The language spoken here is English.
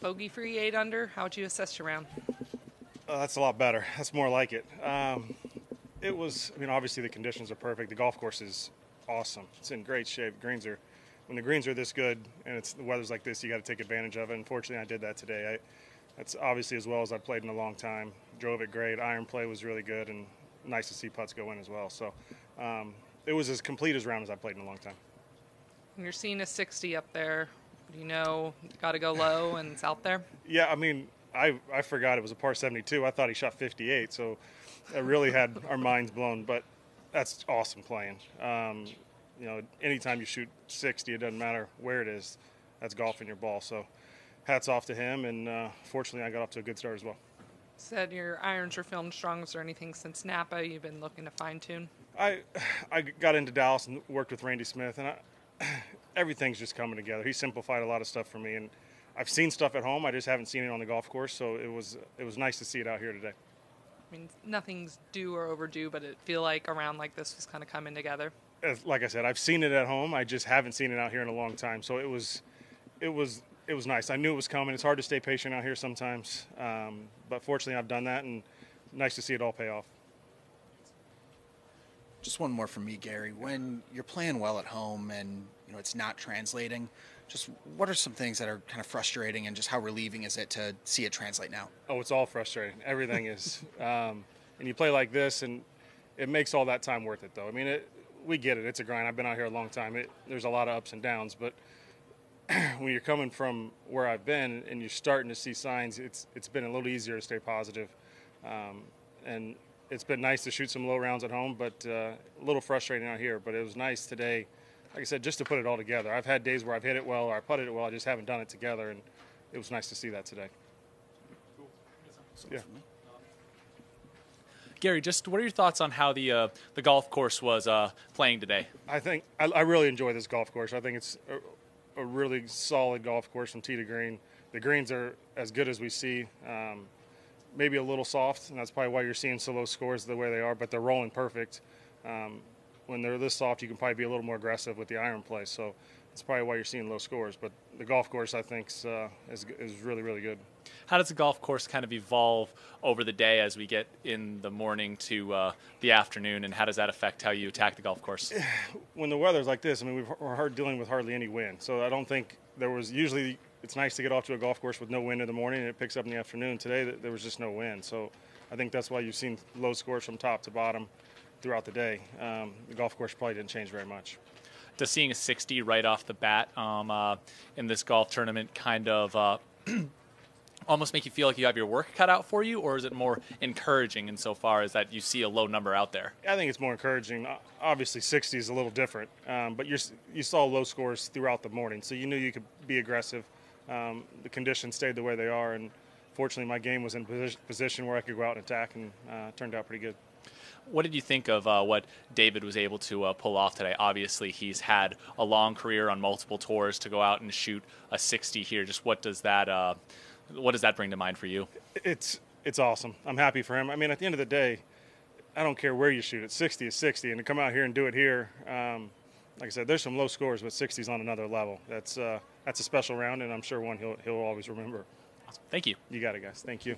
bogey free eight under. How would you assess your round? Uh, that's a lot better. That's more like it. Um, it was. I mean, obviously the conditions are perfect. The golf course is awesome. It's in great shape. Greens are. When the greens are this good and it's the weather's like this, you got to take advantage of it. Unfortunately, I did that today. I, that's obviously as well as I've played in a long time. Drove it great. Iron play was really good and nice to see putts go in as well. So um, it was as complete as round as I've played in a long time. And you're seeing a 60 up there. Do you know got to go low and it's out there? Yeah, I mean, I I forgot it was a par 72. I thought he shot 58, so it really had our minds blown. But that's awesome playing. Um, you know, anytime you shoot 60, it doesn't matter where it is. That's golfing your ball. So, hats off to him. And uh, fortunately, I got off to a good start as well. Said your irons are feeling strong. Is there anything since Napa you've been looking to fine tune? I I got into Dallas and worked with Randy Smith, and I, everything's just coming together. He simplified a lot of stuff for me, and I've seen stuff at home. I just haven't seen it on the golf course, so it was it was nice to see it out here today. I mean, nothing's due or overdue, but it feel like a round like this was kind of coming together. As, like I said, I've seen it at home. I just haven't seen it out here in a long time. So it was, it was, it was nice. I knew it was coming. It's hard to stay patient out here sometimes, um, but fortunately, I've done that, and nice to see it all pay off. Just one more from me, Gary. When you're playing well at home and you know it's not translating, just what are some things that are kind of frustrating, and just how relieving is it to see it translate now? Oh, it's all frustrating. Everything is, um, and you play like this, and it makes all that time worth it, though. I mean, it, we get it. It's a grind. I've been out here a long time. It, there's a lot of ups and downs, but when you're coming from where I've been and you're starting to see signs, it's it's been a little easier to stay positive. Um, and it's been nice to shoot some low rounds at home, but uh, a little frustrating out here. But it was nice today, like I said, just to put it all together. I've had days where I've hit it well or I putted it well. I just haven't done it together, and it was nice to see that today. Cool. Yeah. Gary, just what are your thoughts on how the uh, the golf course was uh, playing today? I think I, I, really enjoy this golf course. I think it's a, a, really solid golf course from tee to green. The greens are as good as we see. Um, maybe a little soft, and that's probably why you're seeing so low scores the way they are. But they're rolling perfect. Um, when they're this soft, you can probably be a little more aggressive with the iron play. So that's probably why you're seeing low scores. But the golf course, I think, uh, is, is really, really good. How does the golf course kind of evolve over the day as we get in the morning to uh, the afternoon, and how does that affect how you attack the golf course? When the weather's like this, I mean, we're hard dealing with hardly any wind, so I don't think there was usually. It's nice to get off to a golf course with no wind in the morning, and it picks up in the afternoon. Today, there was just no wind, so I think that's why you've seen low scores from top to bottom throughout the day. Um, the golf course probably didn't change very much does seeing a 60 right off the bat um, uh, in this golf tournament kind of uh, almost make you feel like you have your work cut out for you, or is it more encouraging insofar as that you see a low number out there? I think it's more encouraging. Obviously, 60 is a little different, um, but you saw low scores throughout the morning, so you knew you could be aggressive. Um, the conditions stayed the way they are, and fortunately, my game was in position where I could go out and attack, and uh, turned out pretty good. What did you think of uh, what David was able to uh, pull off today? Obviously, he's had a long career on multiple tours to go out and shoot a 60 here. Just what does that uh, what does that bring to mind for you? It's it's awesome. I'm happy for him. I mean, at the end of the day, I don't care where you shoot it. 60 is 60, and to come out here and do it here, um, like I said, there's some low scores, but 60 is on another level. That's uh, that's a special round, and I'm sure one he'll he'll always remember. Awesome. Thank you. You got it, guys. Thank you.